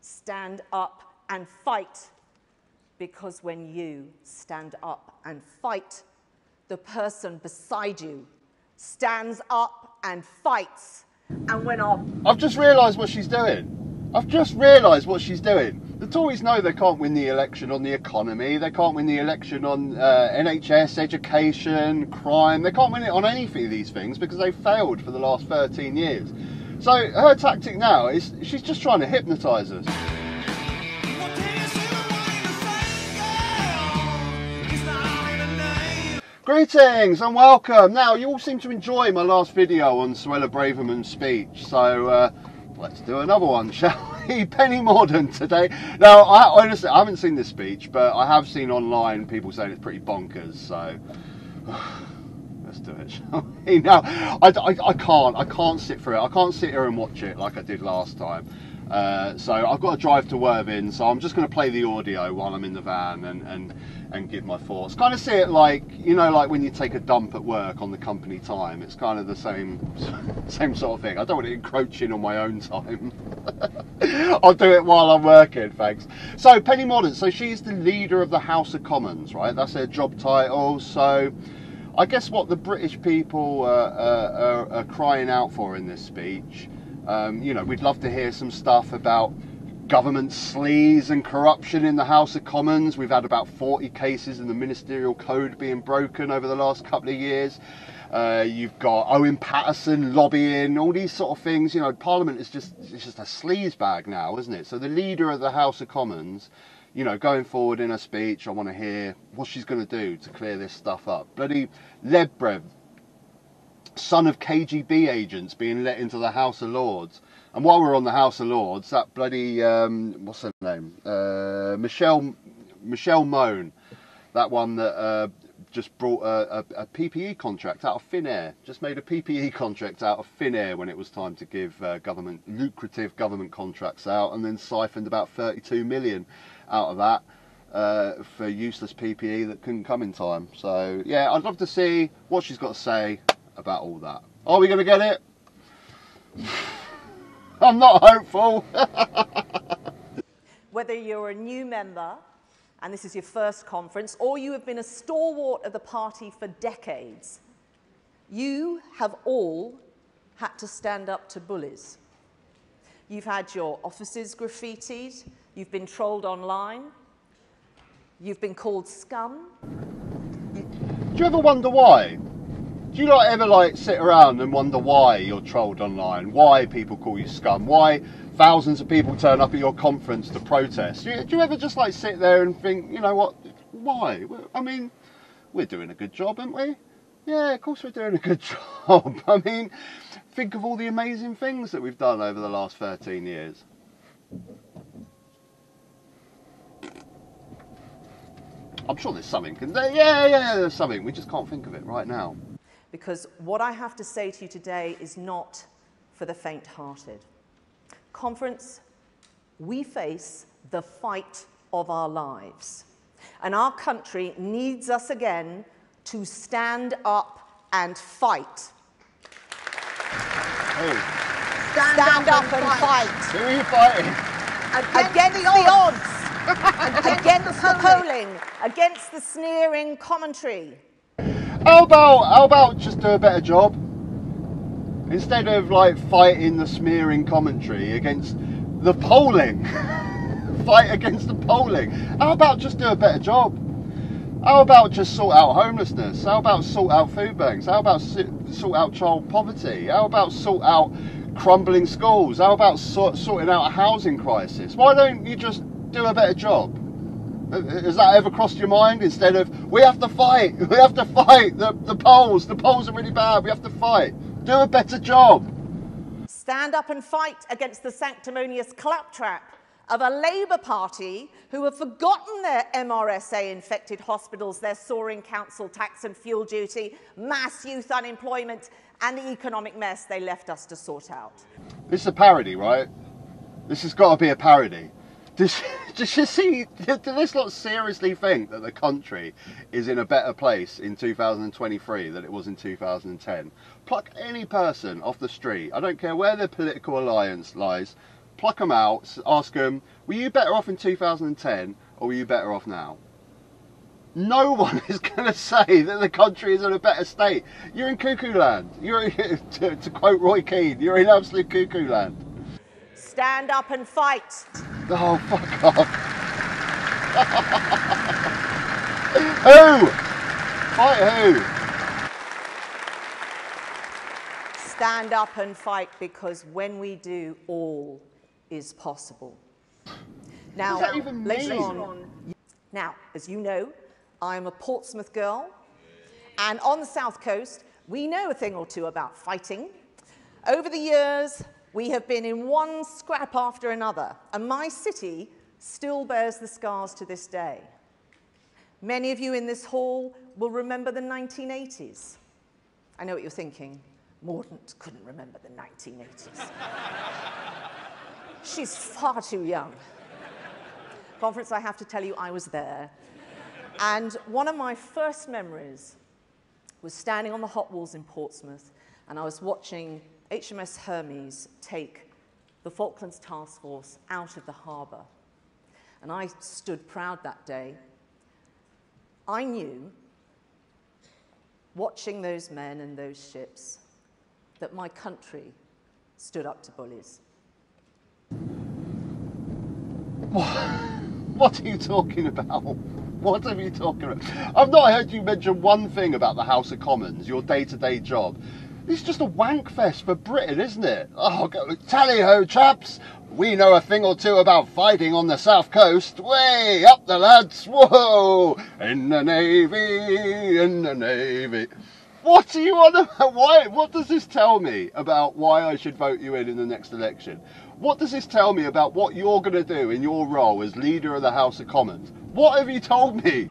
stand up and fight. Because when you stand up and fight, the person beside you stands up and fights. And when our I've just realised what she's doing. I've just realised what she's doing. The Tories know they can't win the election on the economy. They can't win the election on uh, NHS, education, crime. They can't win it on any of these things because they've failed for the last 13 years. So her tactic now is she's just trying to hypnotise us. Greetings and welcome. Now, you all seem to enjoy my last video on Suella Braverman's speech, so uh, let's do another one, shall we? Penny Mordaunt today. Now, I honestly I haven't seen this speech, but I have seen online people saying it's pretty bonkers, so let's do it, shall we? Now, I, I, I can't, I can't sit through it. I can't sit here and watch it like I did last time. Uh, so I've got to drive to Worthing, so I'm just going to play the audio while I'm in the van and, and, and give my thoughts. Kind of see it like, you know, like when you take a dump at work on the company time. It's kind of the same same sort of thing. I don't want to encroach in on my own time. I'll do it while I'm working, thanks. So Penny Mordaunt, so she's the leader of the House of Commons, right? That's her job title. So I guess what the British people uh, uh, are, are crying out for in this speech um, you know, we'd love to hear some stuff about government sleaze and corruption in the House of Commons. We've had about 40 cases in the ministerial code being broken over the last couple of years. Uh, you've got Owen Paterson lobbying, all these sort of things. You know, Parliament is just it's just a sleaze bag now, isn't it? So the leader of the House of Commons, you know, going forward in her speech, I want to hear what she's going to do to clear this stuff up. Bloody Lebedev, son of KGB agents being let into the House of Lords. And while we're on the House of Lords, that bloody um, what's her name, uh, Michelle Michelle Mone, that one that uh, just brought a, a, a, PPE contract out of thin air, just made a PPE contract out of thin air when it was time to give uh, government lucrative government contracts out, and then siphoned about 32 million out of that. Uh, for useless PPE that couldn't come in time. So yeah, I'd love to see what she's got to say about all that. Are we going to get it? I'm not hopeful. Whether you're a new member and this is your first conference, or you have been a stalwart of the party for decades, you have all had to stand up to bullies. You've had your offices graffitied, you've been trolled online, you've been called scum. Do you ever wonder why? Do you like ever like sit around and wonder why you're trolled online? Why people call you scum? Why thousands of people turn up at your conference to protest? Do you, do you ever just like sit there and think, you know what? Why? I mean, we're doing a good job, aren't we? Yeah, of course we're doing a good job. I mean, think of all the amazing things that we've done over the last 13 years. I'm sure there's something. Yeah, Yeah, yeah, there's something. We just can't think of it right now because what I have to say to you today is not for the faint hearted. Conference, we face the fight of our lives. And our country needs us again to stand up and fight. Oh. Stand, stand up, up, and fight. fight. Who are you fighting? Against, against the odds. against the polling. Against the sneering commentary. How about how about just do a better job? Instead of like fighting the smearing commentary against the polling, fight against the polling. How about just do a better job? How about just sort out homelessness? How about sort out food banks? How about sort out child poverty? How about sort out crumbling schools? How about sort, sorting out a housing crisis? Why don't you just do a better job? Has that ever crossed your mind? Instead of, we have to fight, we have to fight, the, the polls, the polls are really bad, we have to fight. Do a better job. Stand up and fight against the sanctimonious claptrap of a Labour Party who have forgotten their MRSA infected hospitals, their soaring council tax and fuel duty, mass youth unemployment, and the economic mess they left us to sort out. This is a parody, right? This has got to be a parody. Does, does you see, do this lot seriously think that the country is in a better place in 2023 than it was in 2010? Pluck any person off the street, I don't care where their political alliance lies, pluck them out, ask them, were you better off in 2010 or were you better off now? No one is going to say that the country is in a better state. You're in cuckoo land. You're, to, to quote Roy Keane, you're in absolute cuckoo land. Stand up and fight. Oh, fuck off. who? Fight who? Stand up and fight because when we do, all is possible. Now, later mean? on, now, as you know, I'm a Portsmouth girl, and on the south coast, we know a thing or two about fighting. Over the years, we have been in one scrap after another, and my city still bears the scars to this day. Many of you in this hall will remember the 1980s. I know what you're thinking. Mordaunt couldn't remember the 1980s. She's far too young. Conference, I have to tell you, I was there. And one of my first memories was standing on the hot walls in Portsmouth, and I was watching HMS Hermes take the Falklands Task Force out of the harbour. And I stood proud that day. I knew, watching those men and those ships, that my country stood up to bullies. What are you talking about? What are you talking about? I've not heard you mention one thing about the House of Commons, your day to day job. It's just a wank fest for Britain, isn't it? Oh, tally ho, chaps! We know a thing or two about fighting on the south coast. Way up the lads! Whoa! In the navy, in the navy. What are you on about? Why? What does this tell me about why I should vote you in in the next election? What does this tell me about what you're going to do in your role as leader of the House of Commons? What have you told me?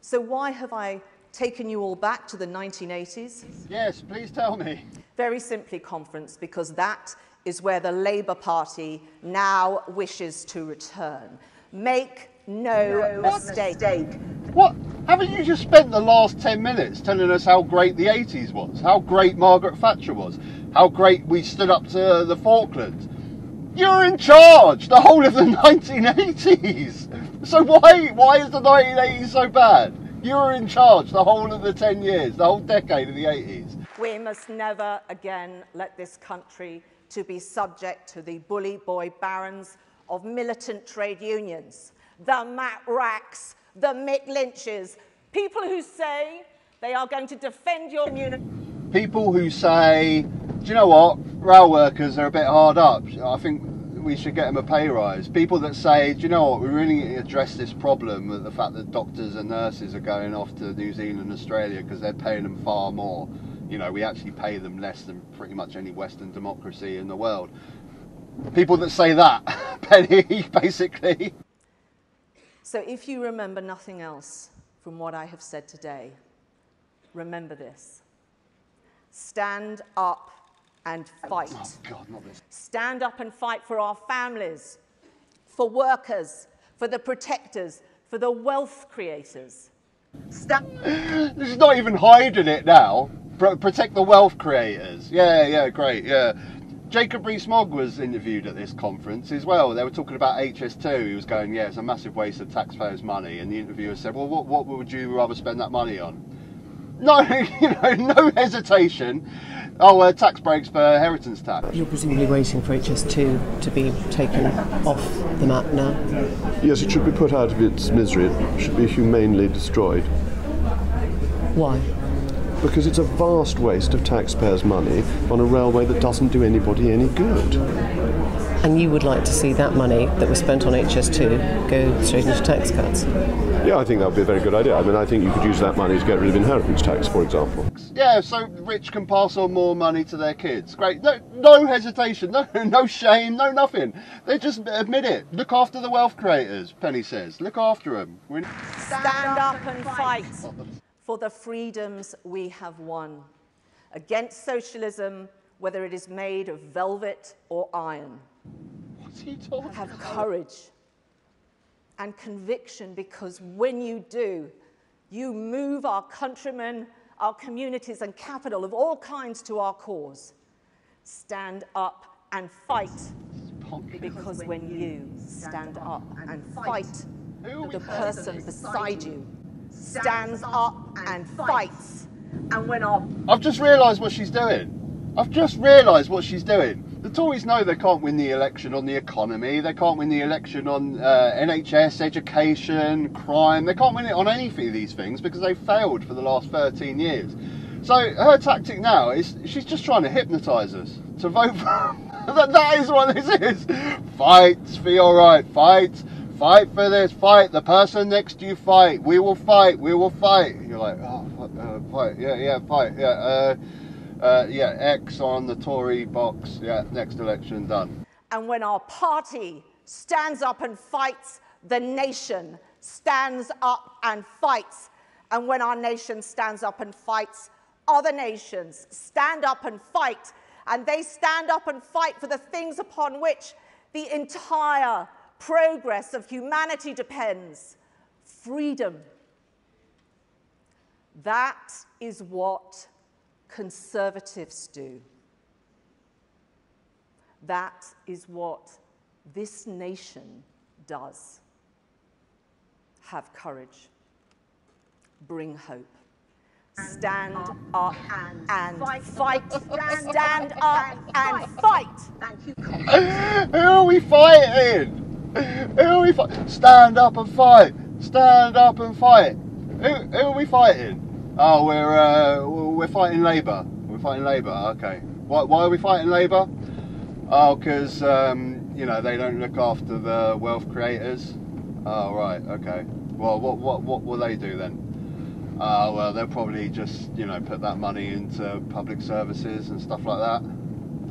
So, why have I taken you all back to the 1980s? Yes, please tell me. Very simply, conference, because that is where the Labour Party now wishes to return. Make no, mistake. What? Haven't you just spent the last 10 minutes telling us how great the 80s was? How great Margaret Thatcher was? How great we stood up to the Falklands? You're in charge the whole of the 1980s. So why why is the 1980s so bad? You were in charge the whole of the 10 years, the whole decade of the 80s. We must never again let this country to be subject to the bully boy barons of militant trade unions, the Matt Wracks, the Mick Lynches, people who say they are going to defend your community. People who say, do you know what, rail workers are a bit hard up. I think we should get them a pay rise. People that say, do you know what, we really need to address this problem the fact that doctors and nurses are going off to New Zealand and Australia because they're paying them far more. You know, we actually pay them less than pretty much any Western democracy in the world. People that say that, Penny, basically. So if you remember nothing else from what I have said today, remember this. Stand up and fight. Oh, God. Stand up and fight for our families, for workers, for the protectors, for the wealth creators. Stand This is not even hiding it now. Pro- protect the wealth creators. Yeah, yeah, great, yeah. Jacob Rees-Mogg was interviewed at this conference as well. They were talking about HS2. He was going, yeah, it's a massive waste of taxpayers' money. And the interviewer said, well, what, what would you rather spend that money on? No, you know, no hesitation. Oh, uh, tax breaks for inheritance tax. You're presumably waiting for HS2 to be taken off the map now. Yes, it should be put out of its misery. It should be humanely destroyed. Why? Because it's a vast waste of taxpayers' money on a railway that doesn't do anybody any good. And you would like to see that money that was spent on HS2 go straight into tax cuts? Yeah, I think that would be a very good idea. I mean, I think you could use that money to get rid of inheritance tax, for example. Yeah, so rich can pass on more money to their kids. Great. No, no hesitation, no, no shame, no nothing. They just admit it. Look after the wealth creators, Penny says. Look after them. We- Stand up and fight for the freedoms we have won. Against socialism, whether it is made of velvet or iron. What's he talking Have courage and conviction because when you do, you move our countrymen, our communities, and capital of all kinds to our cause. Stand up and fight. bonkers. Because when you stand up and fight, Who are we the person beside you stands up and fights. And when our I've just realised what she's doing. I've just realised what she's doing. The Tories know they can't win the election on the economy. They can't win the election on uh, NHS, education, crime. They can't win it on any of these things because they've failed for the last 13 years. So her tactic now is she's just trying to hypnotise us to vote for. that, that is what this is. Fight for your right. Fight. Fight for this. Fight. The person next to you. Fight. We will fight. We will fight. You're like, oh, uh, fight. Yeah, yeah, fight. Yeah. Uh, uh, yeah, X on the Tory box. Yeah, next election done. and when our party stands up and fights, the nation stands up and fights. And when our nation stands up and fights, other nations stand up and fight. And they stand up and fight for the things upon which the entire progress of humanity depends freedom. That is what conservatives do. That is what this nation does. Have courage. Bring hope. Stand up and fight. Stand up and fight. Who are we fighting? Who are we fighting? Stand up and fight. Stand up and fight. Who, who are we fighting? Oh, we're uh, we're fighting Labour. We're fighting Labour. Okay. Why, why are we fighting Labour? Oh, because um, you know they don't look after the wealth creators. Oh, right. Okay. Well, what what what will they do then? Uh, well, they'll probably just you know put that money into public services and stuff like that.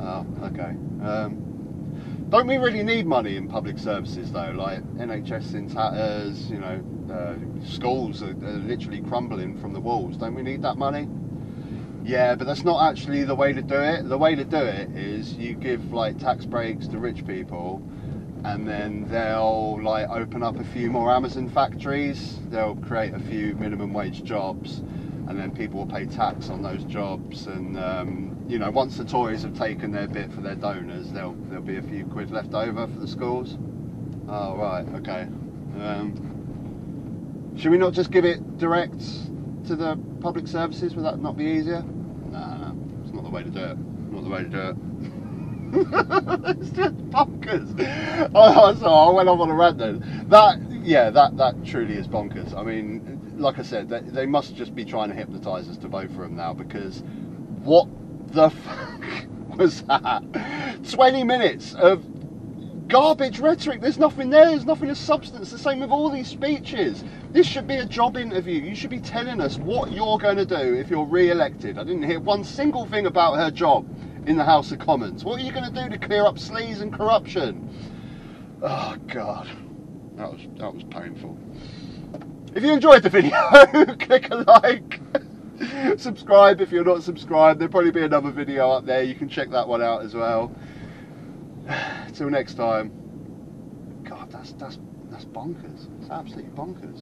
Oh, okay. Um, don't we really need money in public services though? Like NHS in tatters, you know, uh, schools are, are literally crumbling from the walls. Don't we need that money? Yeah, but that's not actually the way to do it. The way to do it is you give like tax breaks to rich people, and then they'll like open up a few more Amazon factories. They'll create a few minimum wage jobs, and then people will pay tax on those jobs. And um, you know, once the Tories have taken their bit for their donors, there'll there'll be a few quid left over for the schools. Oh right, okay. Um, should we not just give it direct to the public services? Would that not be easier? No, no, it's not the way to do it. Not the way to do it. it's just bonkers. Oh, so I went off on a rant then. That, yeah, that that truly is bonkers. I mean, like I said, they, they must just be trying to hypnotise us to vote for him now because what the fuck was that? 20 minutes of garbage rhetoric. There's nothing there. There's nothing of substance. The same with all these speeches. This should be a job interview. You should be telling us what you're going to do if you're re-elected. I didn't hear one single thing about her job in the House of Commons. What are you going to do to clear up sleaze and corruption? Oh God, that was that was painful. If you enjoyed the video, click a like. subscribe if you're not subscribed. There'll probably be another video up there. You can check that one out as well. Till next time. God, that's that's that's bonkers. It's absolutely bonkers.